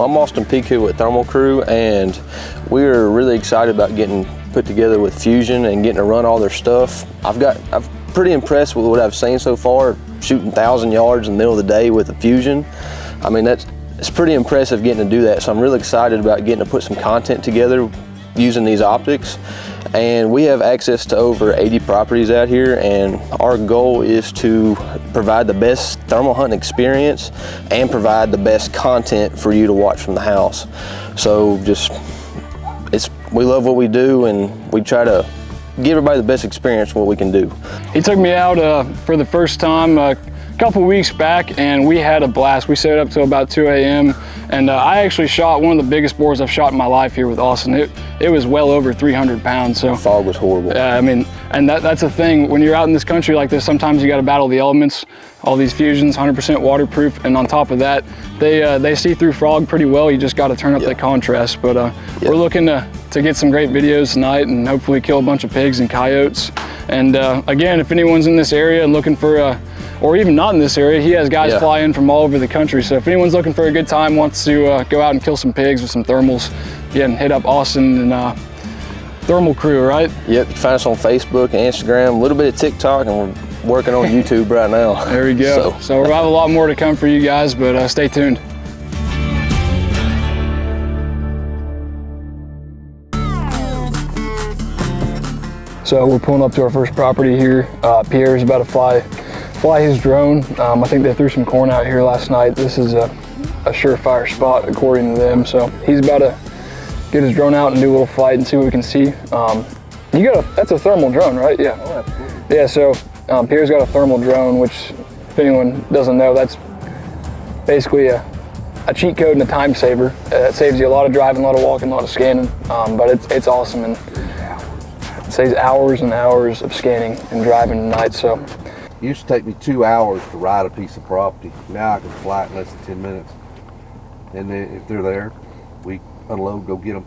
I'm Austin Piku with Thermal Crew, and we're really excited about getting put together with Fusion and getting to run all their stuff. I've got, I'm pretty impressed with what I've seen so far, shooting thousand yards in the middle of the day with a Fusion. I mean, that's it's pretty impressive getting to do that. So I'm really excited about getting to put some content together using these optics and we have access to over 80 properties out here and our goal is to provide the best thermal hunting experience and provide the best content for you to watch from the house. So just it's we love what we do and we try to give everybody the best experience what we can do. He took me out uh, for the first time uh, couple weeks back and we had a blast. We stayed up till about 2 a.m. and uh, I actually shot one of the biggest boars I've shot in my life here with Austin. It, it was well over 300 pounds. So the fog was horrible. Yeah, I mean, and that, that's a thing. When you're out in this country like this, sometimes you got to battle the elements. All these fusions, 100% waterproof, and on top of that, they uh, they see through frog pretty well. You just got to turn up yep. the contrast. But uh, yep. we're looking to to get some great videos tonight and hopefully kill a bunch of pigs and coyotes. And uh, again, if anyone's in this area and looking for a or even not in this area, he has guys yeah. fly in from all over the country. So if anyone's looking for a good time, wants to uh, go out and kill some pigs with some thermals, again, hit up Austin and uh, Thermal Crew, right? Yep, you find us on Facebook and Instagram, a little bit of TikTok, and we're working on YouTube right now. There we go. So, so we'll have a lot more to come for you guys, but uh, stay tuned. So we're pulling up to our first property here. Uh, Pierre's about to fly fly his drone. Um, I think they threw some corn out here last night. This is a, a surefire spot according to them. So he's about to get his drone out and do a little flight and see what we can see. Um, you got a, that's a thermal drone, right? Yeah. Oh, yeah, so um, Pierre's got a thermal drone, which if anyone doesn't know, that's basically a, a cheat code and a time saver. Uh, it saves you a lot of driving, a lot of walking, a lot of scanning, um, but it's, it's awesome and it saves hours and hours of scanning and driving at night. So it used to take me two hours to ride a piece of property. Now I can fly it in less than 10 minutes. And then if they're there, we unload, go get them,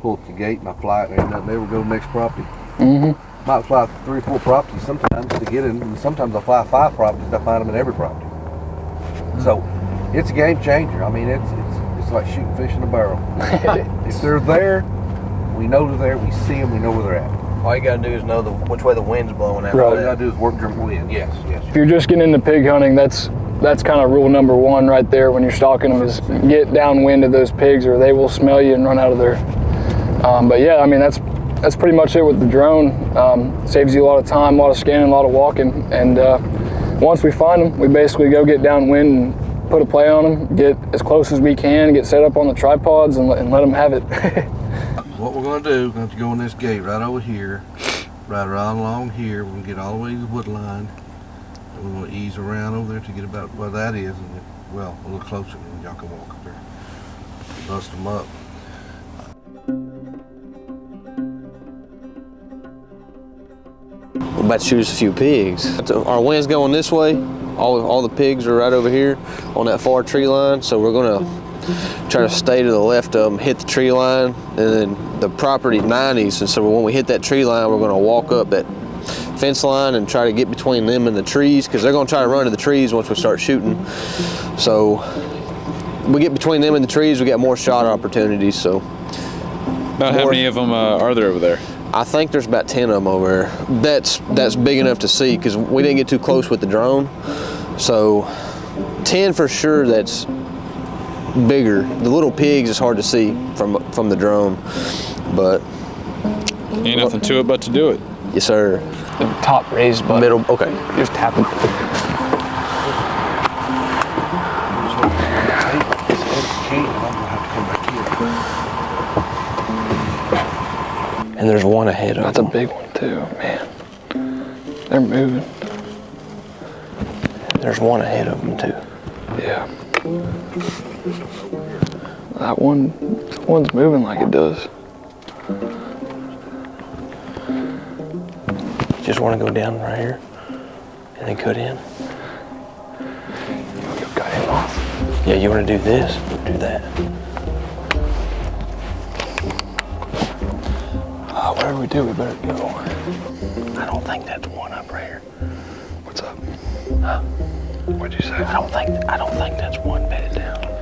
pull up the gate, and I fly it, and ain't nothing there, we go to the next property. Mm-hmm. Might fly three or four properties sometimes to get in, and sometimes I fly five properties, I find them in every property. So it's a game changer. I mean, it's it's it's like shooting fish in a barrel. if they're there, we know they're there, we see them, we know where they're at. All you gotta do is know the, which way the wind's blowing out. Right. All you gotta do is work your wind. Yes, yes. If you're just getting into pig hunting, that's that's kind of rule number one right there when you're stalking them is get downwind of those pigs or they will smell you and run out of there. Um, but yeah, I mean that's that's pretty much it with the drone. Um, saves you a lot of time, a lot of scanning, a lot of walking, and uh, once we find them, we basically go get downwind and put a play on them, get as close as we can, get set up on the tripods, and, and let them have it. what we're going to do, we're going to go in this gate right over here, right around along here. We're going to get all the way to the wood line. And we're going to ease around over there to get about where that is. And well, a little closer, and y'all can walk up there. Bust them up. We're about to shoot a few pigs. Our wind's going this way. All, all the pigs are right over here on that far tree line. So we're gonna try to stay to the left of them, hit the tree line, and then the property 90s. And so when we hit that tree line, we're going to walk up that fence line and try to get between them and the trees because they're going to try to run to the trees once we start shooting. So we get between them and the trees, we got more shot opportunities. So about how many of them uh, are there over there? I think there's about 10 of them over there. That's that's big enough to see because we didn't get too close with the drone. So 10 for sure that's bigger. The little pigs is hard to see from from the drone, but ain't nothing to it but to do it. Yes, sir. The top raised button. Middle. Okay. Just tap it. And there's one ahead of That's them. a big one too, man. They're moving. There's one ahead of them too. Yeah. That one, that one's moving like it does. Just want to go down right here and then cut in. You cut him off. Yeah, you want to do this, do that. Uh, whatever we do, we better go. I don't think that's one up right here. What's up? Huh? What'd you say? I don't think I don't think that's one bedded down.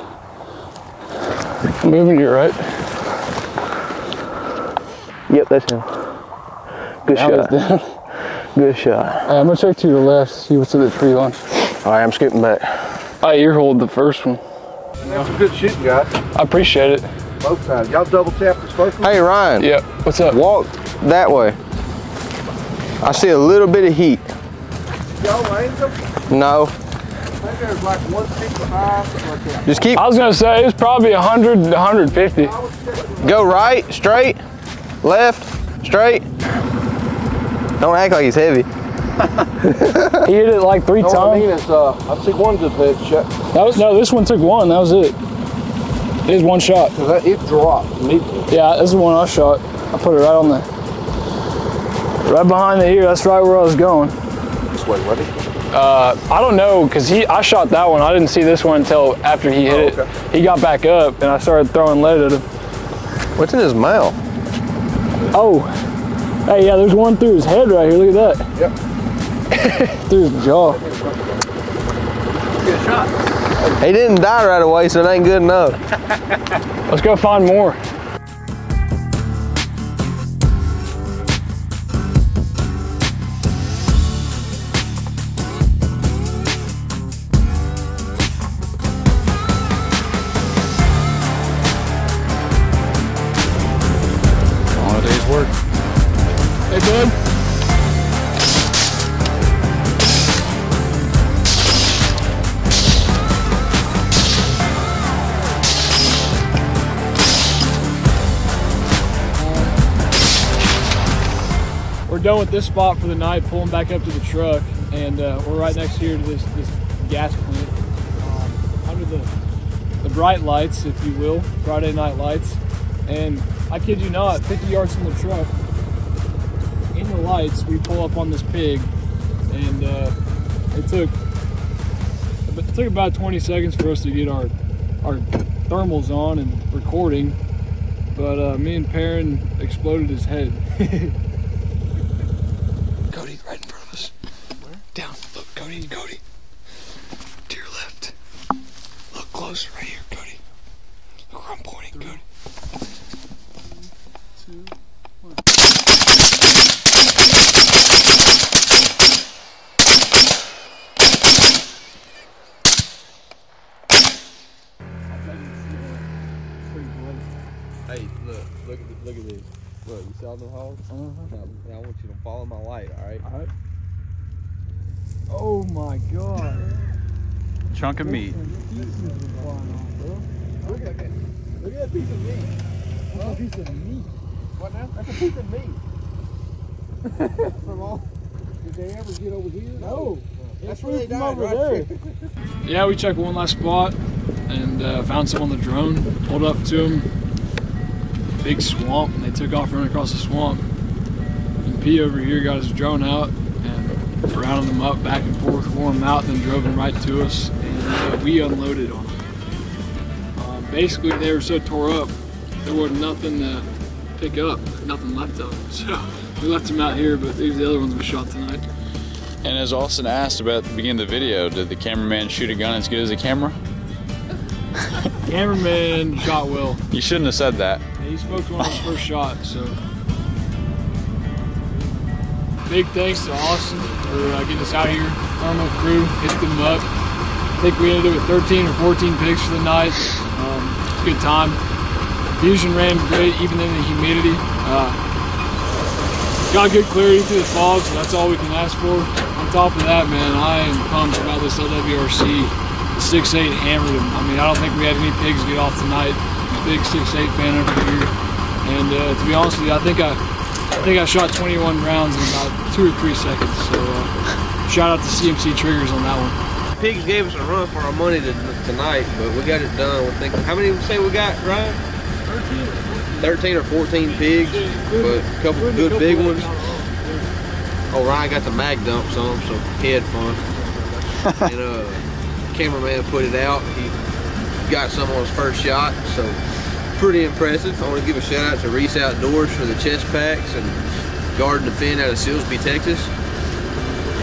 nice. Moving to your right. Yep, that's him. Good Now he's shot. Good shot. Alright, I'm gonna check to your left, see what's in the tree line. All right, I'm scooting back. I ear hold the first one. That's some good shooting, guys. I appreciate it. Both sides. Y'all double tap this first one? Hey, Ryan. Yep. What's up? Walk that way. I see a little bit of heat. Y'all range them? No, I think there's like 165, something like just keep I was gonna say it's probably 100 to 150. I would say go right, straight, left, straight. Don't act like he's heavy. He hit it like three No, I mean times. uh, I've seen one good hit shot That was, no, this one took one. That was it. It is one shot. because it dropped immediately. Yeah, this is the one I shot. I put it right on the, right behind the ear. That's right where I was going. This way, ready? Uh, I don't know, cause he, I shot that one. I didn't see this one until after he hit Oh, it. He got back up and I started throwing lead at him. What's in his mouth? Oh, hey, yeah, there's one through his head right here. Look at that. Yep. Through his jaw. Good shot. He didn't die right away, so it ain't good enough. Let's go find more. Done with this spot for the night, pulling back up to the truck, and uh, we're right next here to this, this gas plant. Um, under the, the bright lights, if you will, Friday night lights. And I kid you not, 50 yards from the truck, in the lights, we pull up on this pig, and uh, it took it took about 20 seconds for us to get our our thermals on and recording, but uh, me and Perrin exploded his head. Cody, right in front of us. Where? Down. Look, Cody, Cody. To your left. Look close, right here, Cody. Look where I'm pointing, Cody. Hey, look, look at this, look at this. Look, you saw them hogs? Now, now I want you to follow my light, all right? Alright. Oh my god. Chunk of meat. Look at that. Look at that piece of meat. That's a piece of meat. What now? That's a piece of meat. From all. Did they ever get over here? No. That's where they died, over right? there. Yeah, we checked one last spot and uh, found some on the drone. Pulled up to them. Big swamp, and they took off running across the swamp. And P over here got his drone out and rounded them up back and forth, wore them out, then drove them right to us, and uh, we unloaded on them. Um, basically, they were so tore up, there wasn't nothing to pick up, nothing left of them. So we left them out here, but these are the other ones we shot tonight. And as Austin asked about at the beginning of the video, did the cameraman shoot a gun as good as the camera? Cameraman shot well. You shouldn't have said that. He spoke to one of his first shots, so. Big thanks to Austin for uh, getting us out here. Thermal crew, hit them up. I think we ended up with 13 or 14 pigs for the night. Um, it's a good time. Fusion ran great even in the humidity. Uh, got good clarity through the fog, so that's all we can ask for. On top of that, man, I am pumped about this LWRC. The 6.8 hammered him. I mean, I don't think we had any pigs get off tonight. Big 6.8 fan over here. And uh, to be honest with you, I think I, I think I shot 21 rounds in about two or three seconds. So uh, shout out to CMC Triggers on that one. Pigs gave us a run for our money to, tonight, but we got it done. We think, how many we say we got, Ryan? 13 or 14 pigs, but a couple good big ones. Oh, Ryan got the mag dumps on, so he had fun. and uh, cameraman put it out. He got some on his first shot. So pretty impressive. I want to give a shout out to Reese Outdoors for the chest packs and guarding the fin out of Silsbee, Texas.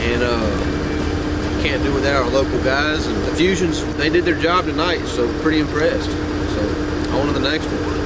And uh, can't do without our local guys. And the Fusions, they did their job tonight, so pretty impressed. So on to the next one.